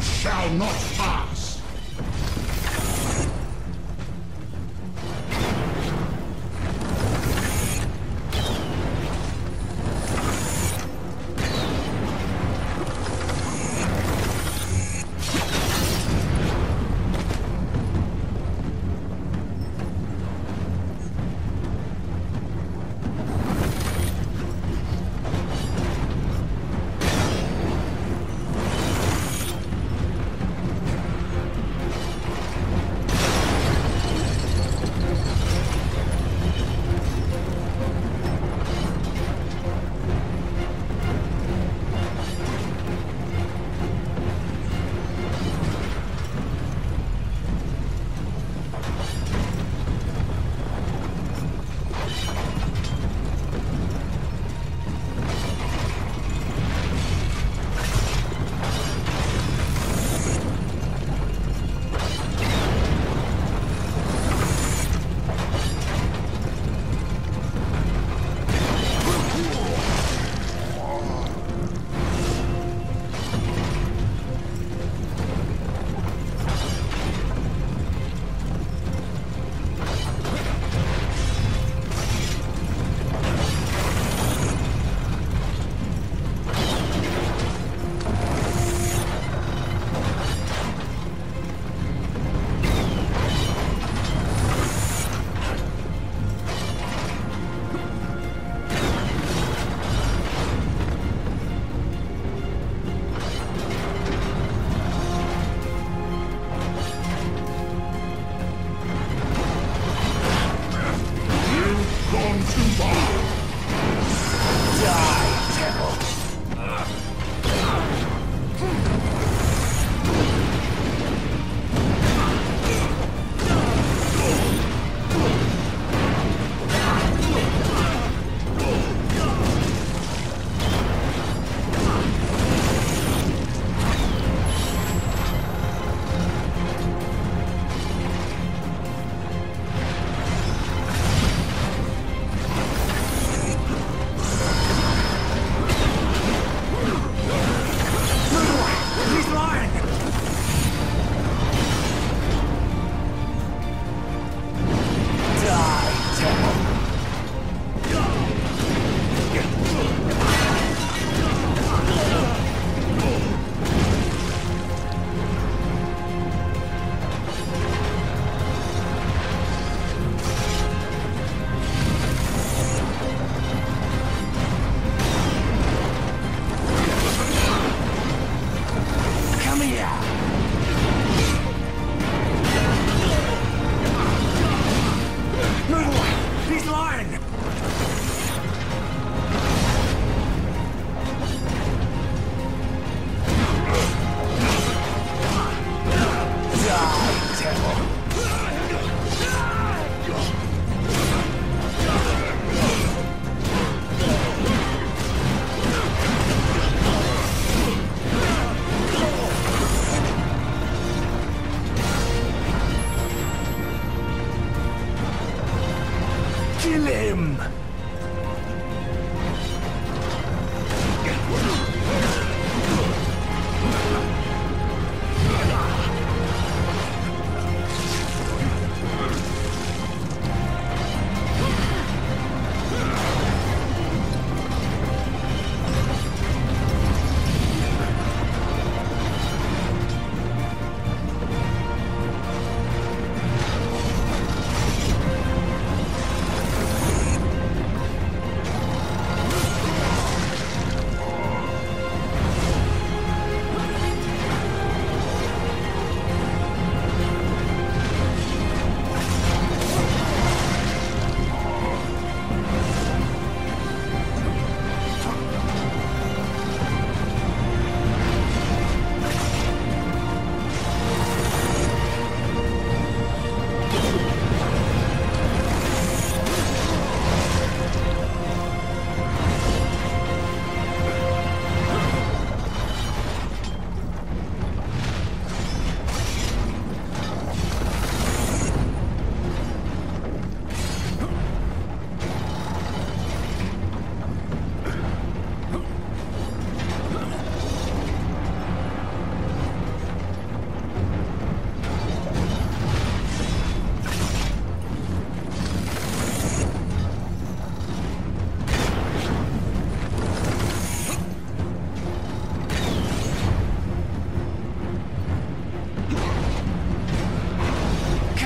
shall not pass!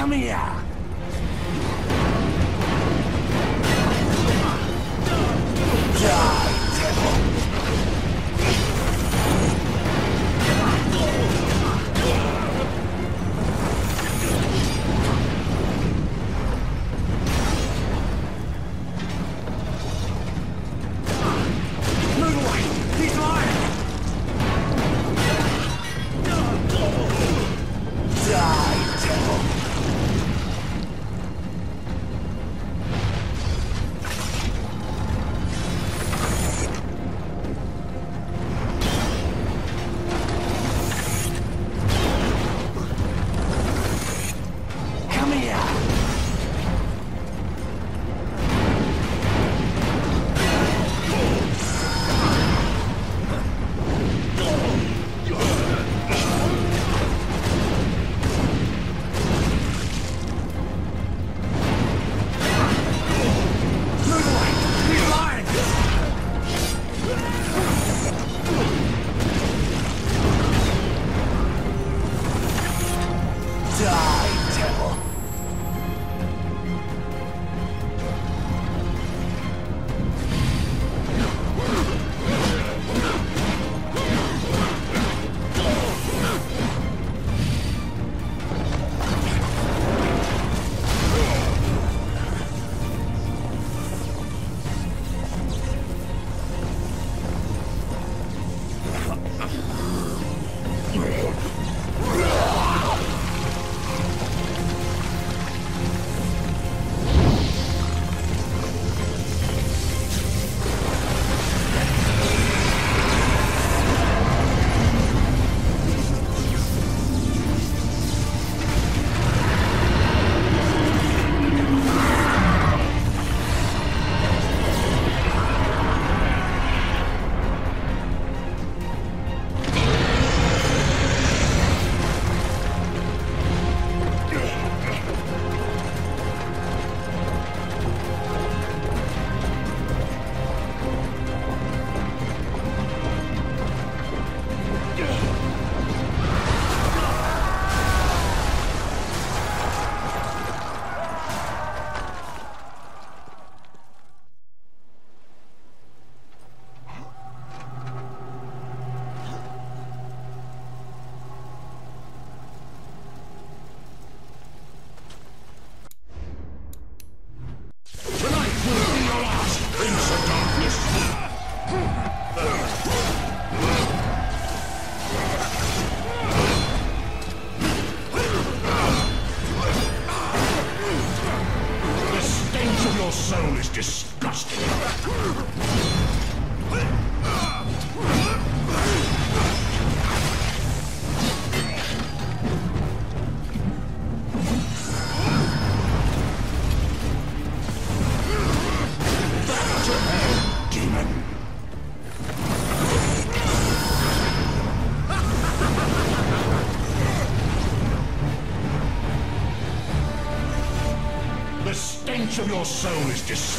Come here. Soul is disgusting. Your soul is disgusting.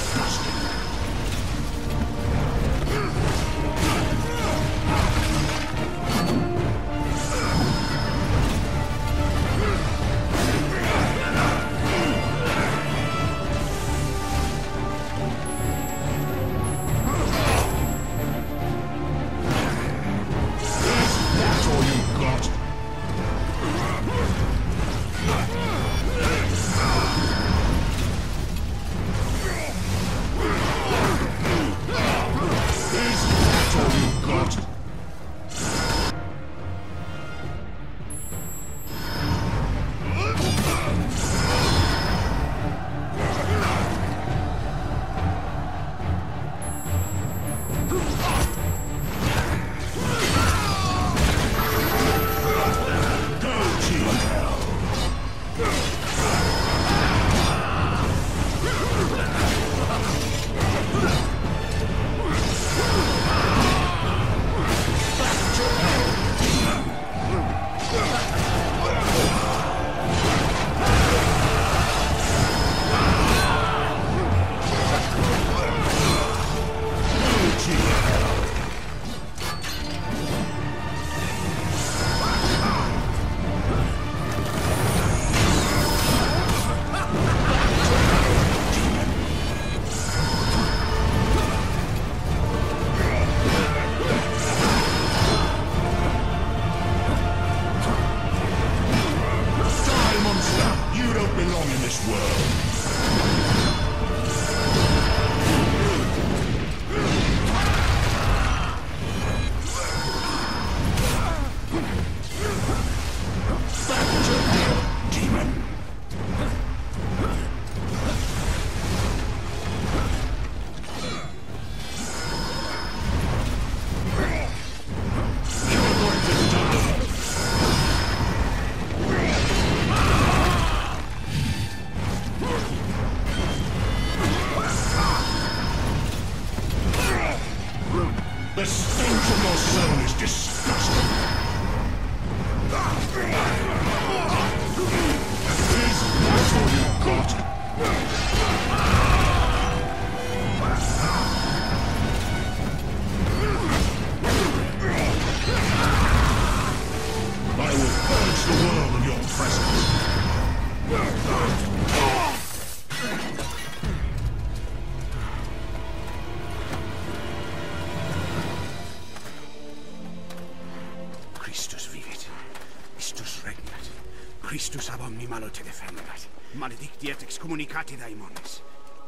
Defendat. Maledictiet excommunicati daemones.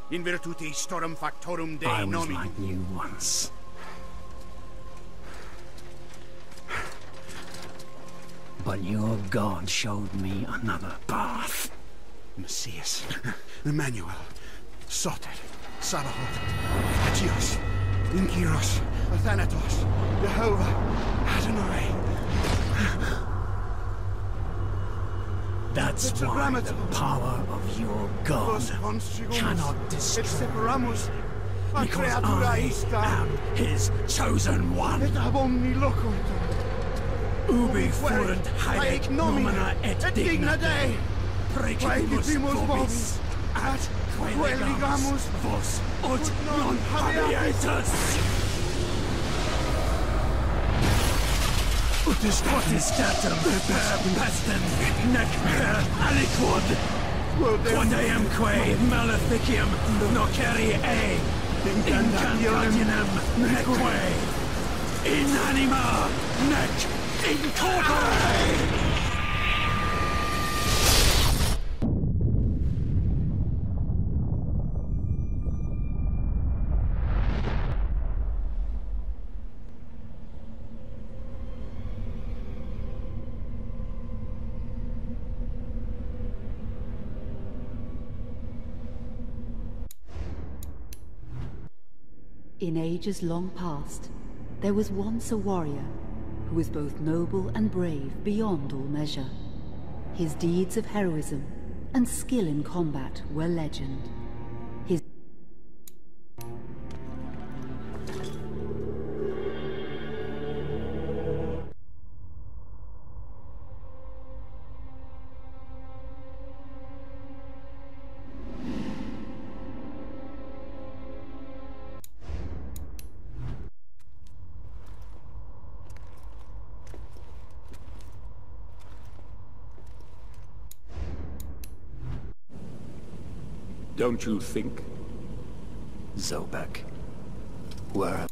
In virtute istorum factorum Dei I was nomi. like you once. But your God showed me another path. Messias. Emmanuel. Soter. Sabaoth. Agios. Ischyros. Athanatos. Jehovah. Adonai. That's why the power of your God cannot destroy. A Because I am his chosen one. Et ab omni locutor. Ubi fuerunt haec nomina et digna Dei. Praedicimus vobis at quae quae legamus legamus vos ut non habeatus. Ut is potestatem per pestem nec per aliquod quod eamque maleficium noceri e incantationem in anima nec in In ages long past, there was once a warrior who was both noble and brave beyond all measure. His deeds of heroism and skill in combat were legend. Don't you think? Zobek, where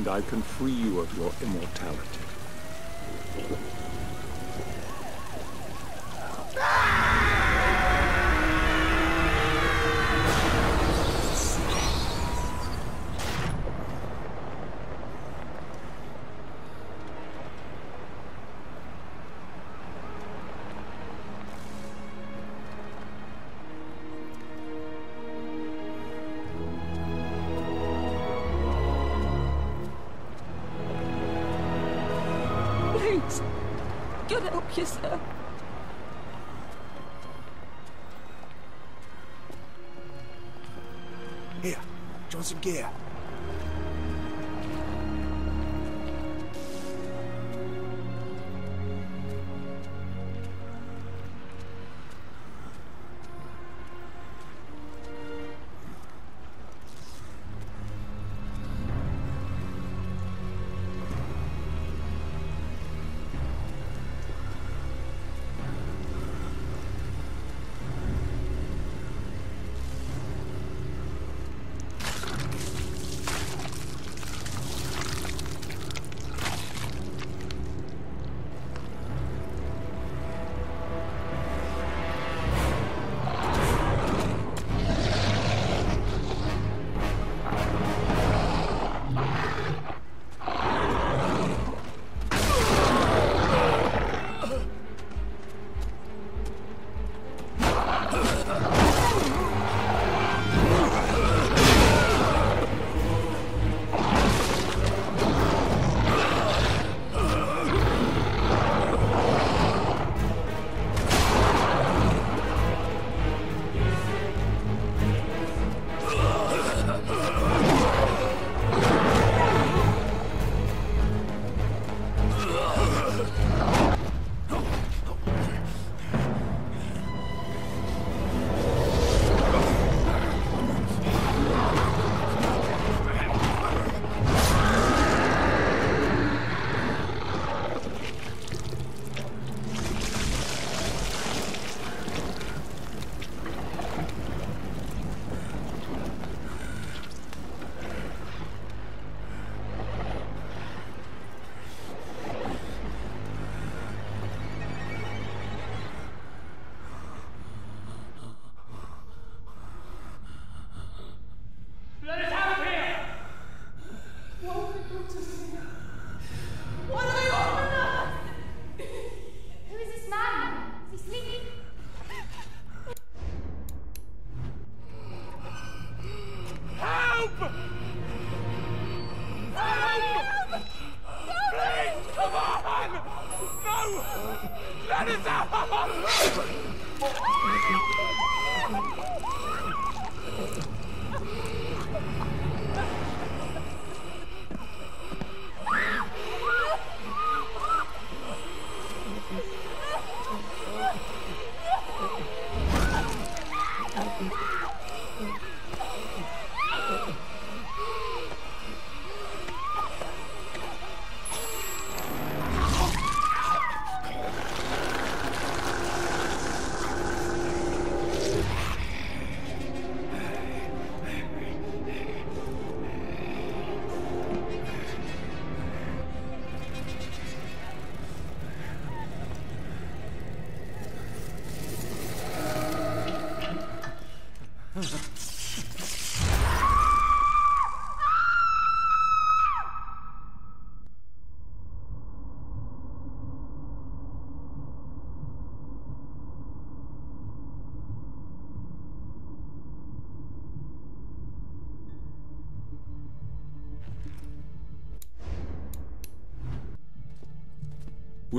and I can free you of your immortality. Can't help you, sir. Here, Johnson gear.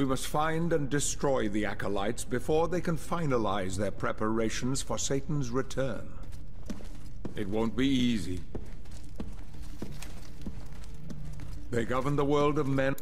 We must find and destroy the Acolytes before they can finalize their preparations for Satan's return. It won't be easy. They govern the world of men